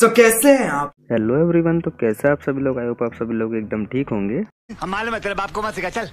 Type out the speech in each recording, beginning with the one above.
तो कैसे हैं आप? हेलो एवरीवन तो कैसे आप सभी लोग? आए हो आप सभी लोग एकदम ठीक होंगे। हम मालूम है तेरे बाप को मत सिखा चल।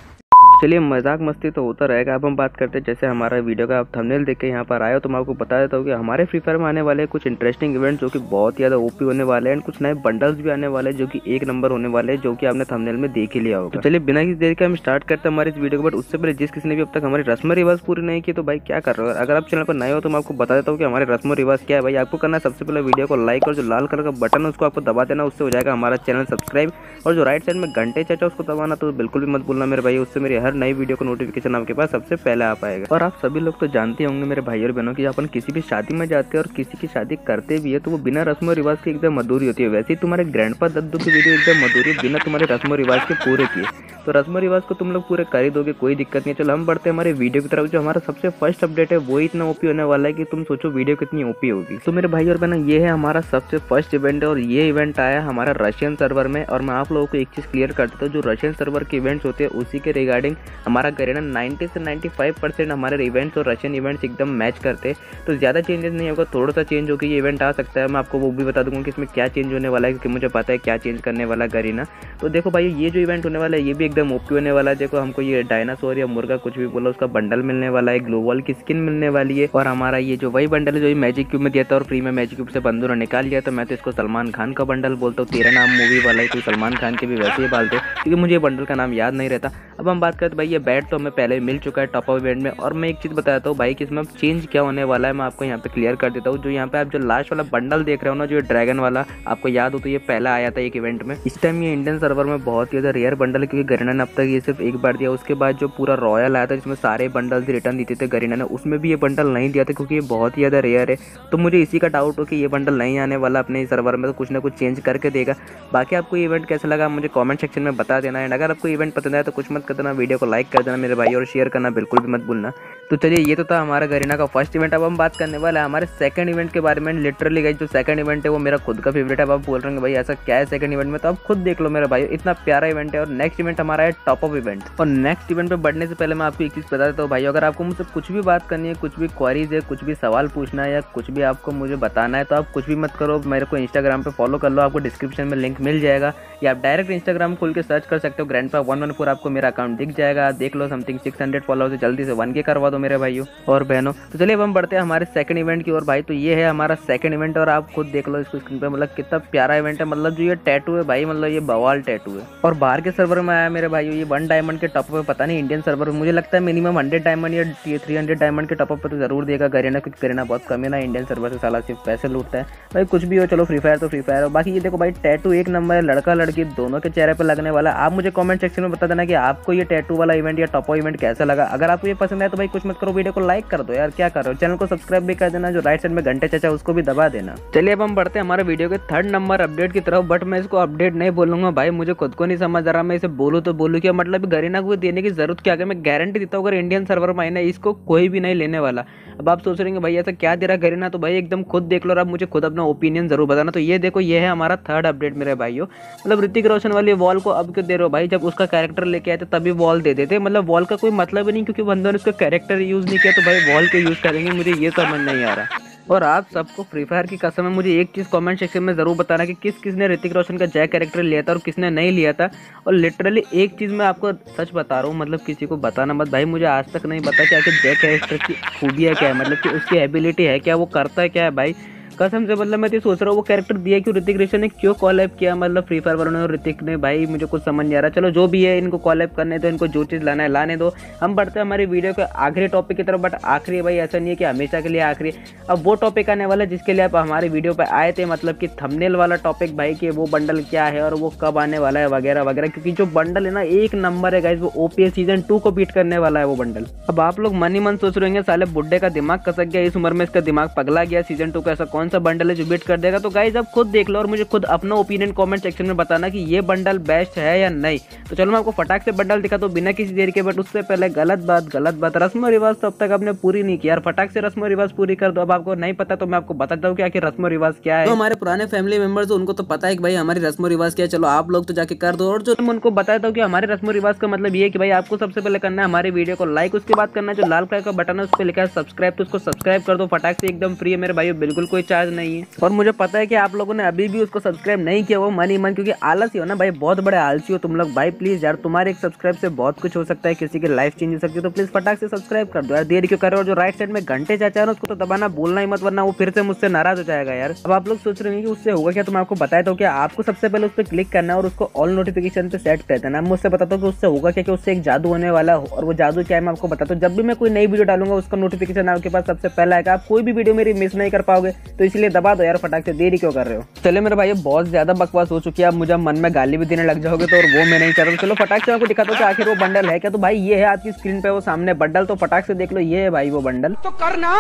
चलिए, मज़ाक मस्ती तो होता रहेगा। अब हम बात करते हैं, जैसे हमारा वीडियो का आप थंबनेल देख के यहाँ पर आए हो तो मैं आपको बता देता हूँ कि हमारे फ्री फायर में आने वाले कुछ इंटरेस्टिंग इवेंट जो कि बहुत ज़्यादा ओपी होने वाले हैं, कुछ नए बंडल्स भी आने वाले हैं, जो कि एक नंबर होने वाले हैं, जो कि आपने थंबनेल में देख ही लिया होगा। तो चलिए, बिना किसी देर के हम स्टार्ट करते हैं हमारे इस वीडियो को बट उससे पहले जिस किसी ने भी अब तक हमारी रस्म रिवाज पूरी नहीं की तो भाई क्या कर रहे हो? अगर आप चैनल पर नए हो तो मैं आपको बता देता हूँ कि हमारे रस्म रिवाज क्या है भाई। आपको करना सबसे पहले वीडियो को लाइक और जो लाल कलर का बटन है, उसको आपको दबा देना, उससे हो जाएगा हमारा चैनल सब्सक्राइब और जो राइट साइड में घंटे चाचा उसको दबाना तो बिल्कुल भी मत भूलना मेरे भाई, उससे मेरी हर नई वीडियो को नोटिफिकेशन आपके पास सबसे पहले आ पाएगा। और आप सभी लोग तो जानते होंगे मेरे भाई और बहनों की अपन किसी भी शादी में जाते हैं और किसी की शादी करते भी है तो वो बिना रस्म रिवाज की एकदम मधुरी होती है। वैसे ही तुम्हारे ग्रैंड पा दद्दू की वीडियो एकदम मधुरी बिना तुम्हारे रस्म रिवाज के पूरे किए। तो रस्म रिवाज को तुम लोग पूरे कर ही दोगे, कोई दिक्कत नहीं चलो हम बढ़ते हमारे वीडियो की तरफ़, जो हमारा सबसे फ़र्स्ट अपडेट है, वो इतना ओपी होने वाला है कि तुम सोचो वीडियो कितनी ओपी होगी। तो मेरे भाई और बहनों, ये है हमारा सबसे फ़र्स्ट इवेंट और ये इवेंट आया हमारा रशियन सर्वर में। और मैं आप लोगों को एक चीज़ क्लियर कर देता हूँ, जो रशियन सर्वर के इवेंट्स होते हैं, उसी के रिगार्डिंग हमारा करेना नाइन्टी से 95 परसेंट हमारे इवेंट्स और रशियन इवेंट्स एकदम मैच करते तो ज़्यादा चेंजेस नहीं होगा थोड़ा सा चेंज होकर ये इवेंट आ सकता है। मैं आपको वो भी बता दूँगा कि इसमें क्या चेंज होने वाला है, क्योंकि मुझे पता है क्या चेंज करने वाला है गरीना तो देखो भाई ये जो इवेंट होने वाला है, ये भी एकदम ओपी होने वाला है। देखो हमको ये डायनासोर या मुर्गा कुछ भी बोला, उसका बंडल मिलने वाला है ग्लोबल की स्किन मिलने वाली है। और हमारा ये जो वही बंडल है, जो मैजिक क्यूब में दिया था और फ्री में मैजिक क्यूब से बंदूर निकाल लिया तो मैं तो इसको सलमान खान का बंडल बोलता हूँ। तेरा नाम मूवी वाला है तो सलमान खान के भी वैसे ही बालते क्योंकि मुझे बंडल का नाम याद नहीं रहता। अब हम बात करते भाई, ये बैट तो हमें पहले मिल चुका है टॉप ऑफ़ इवेंट में। और मैं एक चीज़ बताता हूँ, भाई, कि इसमें चेंज क्या होने वाला है, मैं आपको यहाँ पे क्लियर कर देता हूँ। जो यहाँ पे आप जो लास्ट वाला बंडल देख रहे हो ना, जो ड्रैगन वाला, आपको याद हो तो ये पहला आया था एक इवेंट में। इस टाइम ये इंडियन सर्वर में बहुत ही ज़्यादा रेयर बंडल है, क्योंकि गरीना ने अब तक ये सिर्फ़ एक बार दिया। उसके बाद जो पूरा रॉयल आया था, जिसमें सारे बंडल रिटर्न देते थे गरीना ने, उसमें भी ये बंडल नहीं दिया था, क्योंकि ये बहुत ही ज़्यादा रेयर है। तो मुझे इसी का डाउट हो कि ये बंडल नहीं आने वाला अपने सर्वर में तो कुछ ना कुछ चेंज करके देगा। बाकी आपको इवेंट कैसा लगा मुझे कॉमेंट सेक्शन में बता देना। एंड अगर आपको इवेंट पसंद आया तो कुछ मत कर देना वीडियो को लाइक कर देना मेरे भाई और शेयर करना, बिल्कुल भी मत भूलना। तो चलिए, ये तो था हमारा गरीना का फ़र्स्ट इवेंट अब हम बात करने वाले हैं हमारे सेकंड इवेंट के बारे में। लिटरली गई जो सेकंड इवेंट है, वो मेरा खुद का फेवरेट है। अब आप बोल रहे हैं भाई ऐसा क्या है सेकंड इवेंट में? तो आप खुद देख लो मेरा भाई, इतना प्यारा इवेंट है। और नेक्स्ट इवेंट हमारा है टॉप ऑफ़ इवेंट और नेक्स्ट इवेंट पे बढ़ने से पहले मैं आपको एक चीज़ बता देता हूँ भाई, अगर आपको मुझसे कुछ भी बात करनी है, कुछ भी क्वारीज है, कुछ भी सवाल पूछना है या कुछ भी आपको मुझे बताना है तो आप कुछ भी मत करो। मेरे को इंस्टाग्राम पर फॉलो कर लो, आपको डिस्क्रिप्शन में लिंक मिल जाएगा। या आप डायरेक्ट इंस्टाग्राम खोल के सर्च कर सकते हो ग्रैंड पा वन आपको मेरा अकाउंट दिख जाएगा। देख लो समथिंग सिक्स हंड्रेड फॉलो से जल्दी से वन के करवा दो मेरे भाइयों और बहनों। तो चलिए अब हम बढ़ते हैं हमारे सेकंड इवेंट की और भाई तो ये है हमारा सेकंड इवेंट और आप खुद देख लो इसको स्क्रीन पे। मतलब कितना प्यारा इवेंट है। मतलब जो ये टैटू है भाई मतलब ये बवाल टैटू है। और बाहर के सर्वर में आया मेरे भाई ये वन डायमंड के टॉप पर पता नहीं इंडियन सर्वर मुझे लगता है मिनिमम हंड्रेड डायमंड या थ्री हंड्रेड डायमंड के टॉप पर तो ज़रूर देगा करेना क्योंकि करेना बहुत कम है ना इंडियन सर्वर से, साला सिर्फ़ पैसे लूटता है। भाई, कुछ भी हो, चलो फ्री फायर तो फ्री फायर हो। बाकी ये देखो भाई टैटू एक नंबर है लड़का लड़की दोनों के चेहरे पर लगने वाला आप मुझे कमेंट सेक्शन में बता देना कि आपको ये टैटू वाला इवेंट या टॉप इवेंट कैसा लगा? अगर आपको ये पसंद है तो भाई कुछ मत करो वीडियो को लाइक कर दो यार, क्या कर चैनल को सब्सक्राइब भी कर देना, जो राइट साइड में घंटे चाचा, उसको भी दबा देना। चलिए अब हम बढ़ते हैं हमारे वीडियो के थर्ड नंबर अपडेट की तरफ़ बट मैं इसको अपडेट नहीं बोलूँगा भाई, मुझे खुद को नहीं समझ आ रहा, मैं इसे बोलूँ तो बोलूँ क्या? मतलब गरीना को देने की ज़रूरत क्या? मैं गारंटी देता हूँ, अगर इंडियन सर्वर में आए इसको कोई भी नहीं लेने वाला। अब आप सोच रहे हैं भाई ऐसा क्या दे रहा गरीना तो भाई एकदम खुद देख लो और आप मुझे खुद अपना ओपिनियन ज़रूर बताना। तो ये देखो, ये है हमारा थर्ड अपडेट मेरे भाइयों। मतलब ऋतिक रोशन वाली वॉल को अब क्यों दे रहे हो भाई? जब उसका कैरेक्टर लेके आए थे तभी वॉल दे देते। मतलब वॉल का कोई मतलब ही नहीं, क्योंकि बंदों ने उसका कैरेक्टर यूज़ नहीं किया तो भाई वॉल के यूज़ करेंगे, मुझे ये समझ नहीं आ रहा। और आप सबको फ्री फायर की कसम है, मुझे एक चीज़ कमेंट सेक्शन में ज़रूर बताना कि किस किसने ऋतिक रोशन का जय कैरेक्टर लिया था और किसने नहीं लिया था। और लिटरली एक चीज़ मैं आपको सच बता रहा हूँ मतलब किसी को बताना मत। भाई मुझे आज तक नहीं पता कि आखिर जय कैरेक्टर की खूबियाँ क्या है मतलब कि उसकी एबिलिटी है क्या, वो करता है क्या है भाई। कसम से मतलब मैं तो सोच रहा हूँ, वो कैरेक्टर दिया क्यों ऋतिक रोशन ने क्यों कॉलअप किया? मतलब फ्री फायर वालों ने और ऋतिक ने, भाई, मुझे कुछ समझ नहीं आ रहा। चलो, जो भी है, इनको कॉलअप करने दो, इनको जो चीज़ लाना है, लाने दो। हम बढ़ते हैं हमारी वीडियो के आखिरी टॉपिक की तरफ़ बट आखिरी भाई, ऐसा नहीं है कि हमेशा के लिए आखिरी अब वो टॉपिक आने वाला है, जिसके लिए आप हमारी वीडियो पर आए थे मतलब कि थमनेल वाला टॉपिक भाई, कि वो बंडल क्या है और वो कब आने वाला है, वगैरह वगैरह। क्योंकि जो बंडल है ना, एक नंबर है गाइज़ वो ओपीएस सीज़न टू को बीट करने वाला है वो बंडल अब आप लोग मन ही मन सोच रहे हैं साले बुड्ढे का दिमाग कसक गया, इस उम्र में इसका दिमाग पगला गया सीज़न टू का ऐसा कौन सा बंडल है जो बीट कर देगा? तो गाइज़ अब खुद देख लो और मुझे खुद अपना ओपिनियन कमेंट सेक्शन में बताना कि ये बंडल बेस्ट है या नहीं। तो चलो मैं आपको फटाक से बंडल दिखा तो बिना किसी देर के बट उससे पहले गलत बात गलत बात रस्म रिवाज तो अब तक आपने पूरी नहीं किया फटाक से रस्म रिवाज पूरी कर दो। अब आपको नहीं पता तो मैं आपको बताता हूँ कि आखिर रस्म रिवाज क्या है। तो हमारे पुराने फैमिली मेंबर्स उनको तो पता है कि भाई हमारी रस्म रिवाज क्या है। चलो आप लोग तो जाके कर दो और जो मैं उनको बताता हूँ कि हमारे रस्म रिवाज का मतलब ये कि भाई आपको सबसे पहले करना है हमारे वीडियो को लाइक उसके बाद करना है जो लाल कलर का बटन है उस पर लिखा है सब्सक्राइब तो उसको सब्सक्राइब कर दो। फटाक से एकदम फ्री है मेरे भाई बिल्कुल कोई चार्ज नहीं है। और मुझे पता है कि आप लोगों ने अभी भी उसको सब्सक्राइब नहीं किया, वो मनी मन, क्योंकि आलस ही हो ना भाई, बहुत बड़े आलसी हो तुम लोग। भाई प्लीज़ यार, तुम्हारे एक सब्सक्राइब से बहुत कुछ हो सकता है, किसी की लाइफ चेंज हो सकती है तो प्लीज़ फटाक से सब्सक्राइब कर दो यार। देर क्यों कर हो? जो राइट साइड में घंटे चाचा है उसको तो दबाना, बोलना ही मत, वरना वो फिर से मुझसे नाराज़ हो जाएगा यार। अब आप लोग सोच रहे हैं कि उससे होगा क्या? तुम आपको बताया तो क्या आपको सबसे पहले उस पर क्लिक करना है और उसको ऑल नोटिफिकेशन पे सेट कर देना। मुझसे बताता हूँ कि उससे होगा क्या, कि उससे एक जादू होने वाला हो, और वो जादू क्या है मैं आपको बताता हूँ। जब भी मैं कोई नई वीडियो डालूँगा, उसका नोटिफिकेशन आपके पास सबसे पहले आएगा। आप कोई भी वीडियो मेरी मिस नहीं कर पाओगे तो इसलिए दबा दो यार फटाक से देरी क्यों कर रहे हो? चले मेरे भाई बहुत ज़्यादा बकवास हो चुकी है। अब मुझे मन में गाली भी देने लग जाओगे तो और वो मैं नहीं कर रहा चलो फटाक से आपको दिखाता हूँ कि आखिर वो बंडल है क्या? तो भाई ये है आपकी स्क्रीन पे वो सामने बंडल तो फटाक से देख लो ये है भाई वो बंडल। तो करना।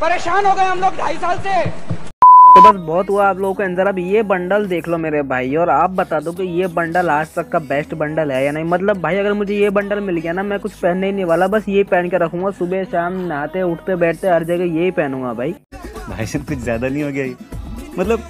परेशान हो गए हम लोग ढाई साल से। तो बस बहुत हुआ आप लोगों के अंदर। अब ये बंडल देख लो मेरे भाई, और आप बता दो कि ये बंडल आज तक का बेस्ट बंडल है या नहीं। मतलब भाई, अगर मुझे ये बंडल मिल गया ना, मैं कुछ पहनने ही नहीं वाला, बस ये पहन के रखूँगा। सुबह शाम नहाते, उठते, बैठते, हर जगह यही पहनूँगा भाई। भाई, सब कुछ ज़्यादा नहीं हो गया मतलब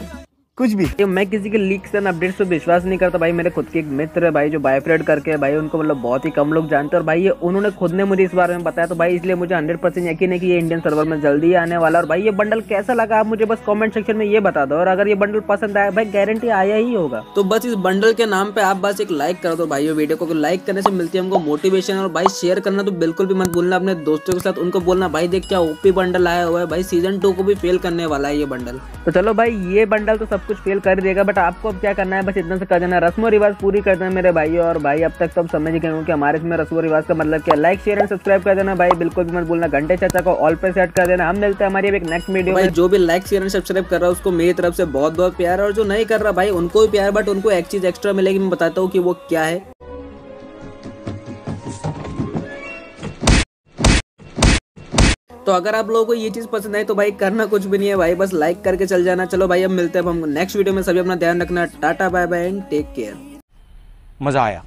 कुछ भी। ये मैं किसी के लीक्स एंड अपडेट्स पे विश्वास नहीं करता। भाई मेरे खुद के एक मित्र है भाई जो बायोफ्रेड करके है भाई उनको मतलब बहुत ही कम लोग जानते हैं। और भाई ये उन्होंने खुद ने मुझे इस बारे में बताया तो भाई इसलिए मुझे हंड्रेड परसेंट यकीन है कि ये इंडियन सर्वर में जल्दी ही आने वाला और भाई ये बंडल कैसा लगा आप मुझे बस कॉमेंट सेक्शन में ये बता दो। और अगर ये बंडल पसंद आया भाई गारंटी आया ही होगा। तो बस इस बंडल के नाम पे आप बस एक लाइक कर दो भाई ये वीडियो को। लाइक करने से मिलती है हमको मोटिवेशन और भाई शेयर करना तो बिल्कुल भी मत भूलना। अपने दोस्तों के साथ उनको बोलना भाई देख क्या ओपी बंडल आया हुआ है। भाई सीज़न टू को भी फेल करने वाला है ये बंडल तो चलो भाई ये बंडल तो सब कुछ फेल कर देगा बट आपको अब क्या करना है? बस इतना से कर देना। रस्म और रिवाज पूरी कर देना मेरे भाई और भाई अब तक तो अब समझ गए हो कि हमारे इसमें रस्मो रिवाज का मतलब क्या लाइक शेयर एंड सब्सक्राइब कर देना भाई बिल्कुल भी मत बोलना घंटे चाचा को ऑल पे सेट कर देना। हम मिलते हैं हमारी एक नेक्स्ट वीडियो में। जो भी लाइक शेयर एंड सब्सक्राइब कर रहा है उसको मेरी तरफ़ से बहुत बहुत प्यार और जो नहीं कर रहा भाई उनको भी प्यार बट उनको एक चीज़ एक्स्ट्रा मिलेगी मैं बताता हूँ कि वो क्या है। तो अगर आप लोगों को ये चीज़ पसंद आई तो भाई करना कुछ भी नहीं है भाई, बस लाइक करके चल जाना। चलो भाई, अब मिलते हैं हम नेक्स्ट वीडियो में। सभी अपना ध्यान रखना। Tata bye bye and take care मज़ा आया।